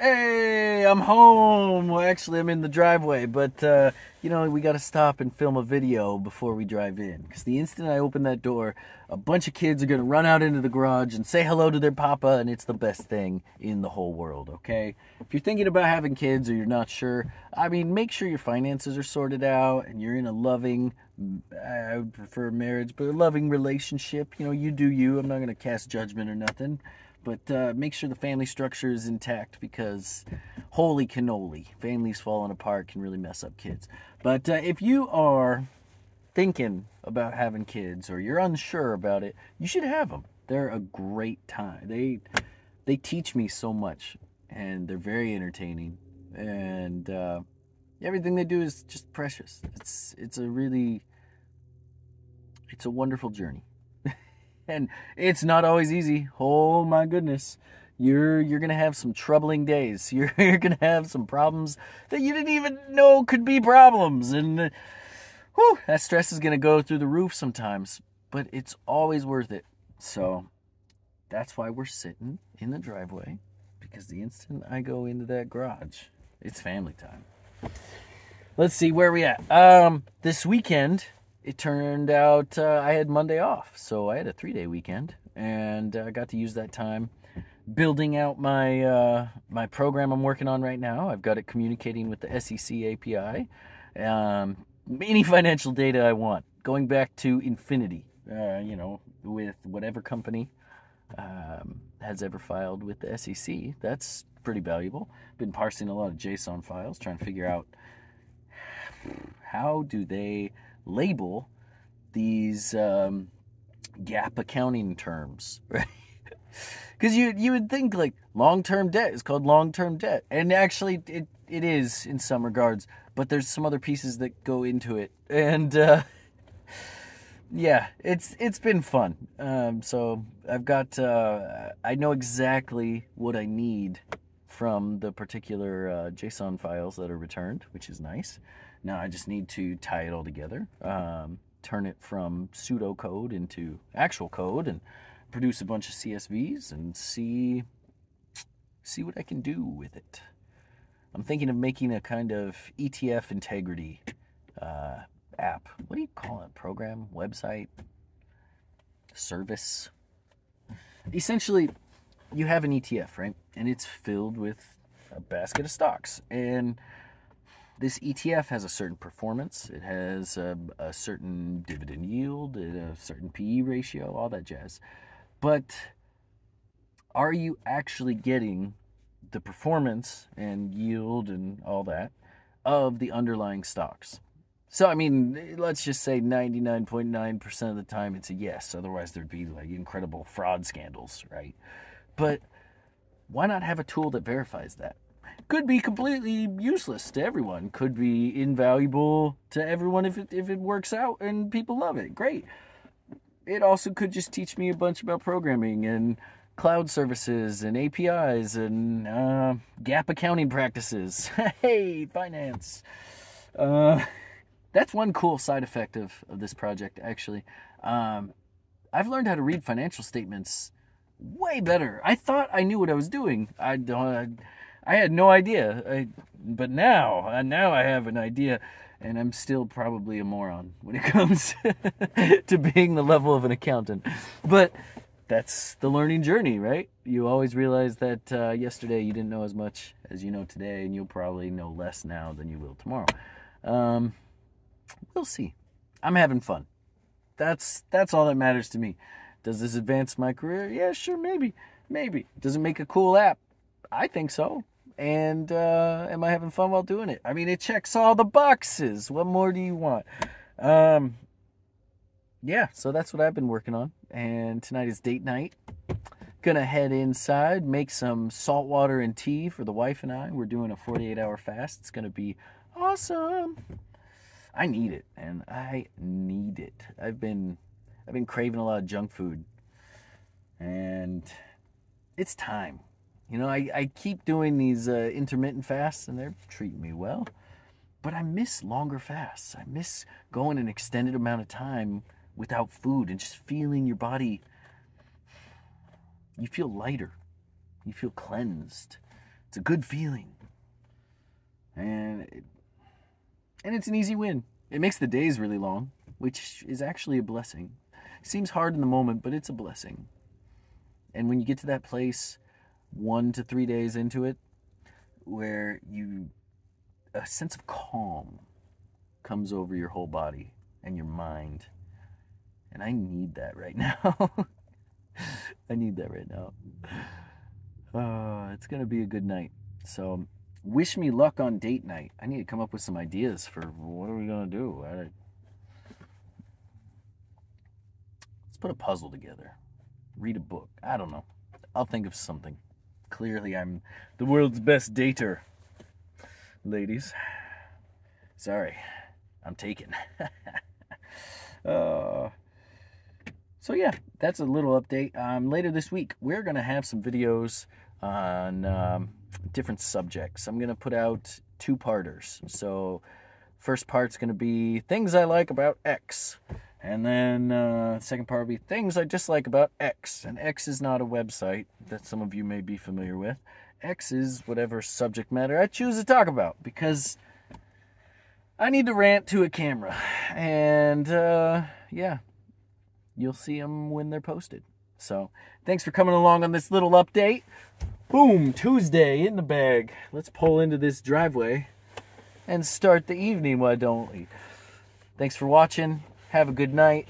Hey, I'm home. Well, actually, I'm in the driveway, but uh, you know, we got to stop and film a video before we drive in. Because the instant I open that door, a bunch of kids are going to run out into the garage and say hello to their papa, and it's the best thing in the whole world, okay? If you're thinking about having kids or you're not sure, I mean, make sure your finances are sorted out and you're in a loving, I would prefer marriage, but a loving relationship. You know, you do you. I'm not going to cast judgment or nothing but uh, make sure the family structure is intact because holy cannoli, families falling apart can really mess up kids. But uh, if you are thinking about having kids or you're unsure about it, you should have them. They're a great time. They they teach me so much, and they're very entertaining, and uh, everything they do is just precious. It's it's a really it's a wonderful journey and it's not always easy. Oh my goodness. You're you're gonna have some troubling days. You're you're gonna have some problems that you didn't even know could be problems, and uh, whew, that stress is gonna go through the roof sometimes. But it's always worth it. So that's why we're sitting in the driveway because the instant I go into that garage, it's family time. Let's see where we at. Um, this weekend it turned out uh, I had Monday off, so I had a three day weekend, and I got to use that time building out my uh, my program I'm working on right now. I've got it communicating with the SEC API, um, any financial data I want, going back to infinity. Uh, you know, with whatever company um, has ever filed with the SEC. That's pretty valuable. Been parsing a lot of JSON files, trying to figure out how do they label these um, GAAP accounting terms, right? Because you you would think like long term debt is called long term debt, and actually it it is in some regards, but there's some other pieces that go into it, and uh, yeah, it's it's been fun. Um, so I've got uh, I know exactly what I need from the particular uh, JSON files that are returned, which is nice. Now I just need to tie it all together, um, turn it from pseudocode into actual code, and produce a bunch of CSVs and see see what I can do with it. I'm thinking of making a kind of ETF integrity uh, app. What do you call it? Program, website, service. Essentially, you have an ETF, right? And it's filled with a basket of stocks. And this ETF has a certain performance, it has a, a certain dividend yield, a certain PE ratio, all that jazz. But are you actually getting the performance and yield and all that of the underlying stocks? So, I mean, let's just say 99.9% of the time it's a yes. Otherwise, there'd be like incredible fraud scandals, right? But why not have a tool that verifies that? could be completely useless to everyone. Could be invaluable to everyone if it if it works out and people love it. Great. It also could just teach me a bunch about programming and cloud services and APIs and uh, GAAP accounting practices. hey, finance. Uh, that's one cool side effect of, of this project, actually. Um, I've learned how to read financial statements way better. I thought I knew what I was doing. I don't. I had no idea, I, but now, uh, now I have an idea, and I'm still probably a moron when it comes to being the level of an accountant. But that's the learning journey, right? You always realize that uh, yesterday you didn't know as much as you know today, and you'll probably know less now than you will tomorrow. Um, we'll see. I'm having fun. That's that's all that matters to me. Does this advance my career? Yeah, sure, maybe, maybe. Does it make a cool app? I think so and uh, am I having fun while doing it? I mean, it checks all the boxes. What more do you want? Um, yeah, so that's what I've been working on. And tonight is date night. Gonna head inside, make some salt water and tea for the wife and I. We're doing a 48 hour fast. It's gonna be awesome. I need it, and I need it. I've been I've been craving a lot of junk food. And it's time. You know, I, I keep doing these uh, intermittent fasts and they're treating me well. But I miss longer fasts. I miss going an extended amount of time without food and just feeling your body. You feel lighter. You feel cleansed. It's a good feeling. And it, and it's an easy win. It makes the days really long, which is actually a blessing. Seems hard in the moment, but it's a blessing. And when you get to that place 1 to 3 days into it where you a sense of calm comes over your whole body and your mind. And I need that right now. I need that right now. Uh, it's going to be a good night. So, wish me luck on date night. I need to come up with some ideas for what are we going to do. I, let's put a puzzle together. Read a book. I don't know. I'll think of something. Clearly, I'm the world's best dater, ladies. Sorry, I'm taken. uh, so yeah, that's a little update. Um, later this week, we're gonna have some videos on um, different subjects. I'm gonna put out two parters. So first part's gonna be things I like about X. And then uh, second part will be things I dislike about X. And X is not a website that some of you may be familiar with. X is whatever subject matter I choose to talk about because I need to rant to a camera. And uh, yeah, you'll see them when they're posted. So thanks for coming along on this little update. Boom, Tuesday in the bag. Let's pull into this driveway and start the evening, why don't we? Thanks for watching. Have a good night.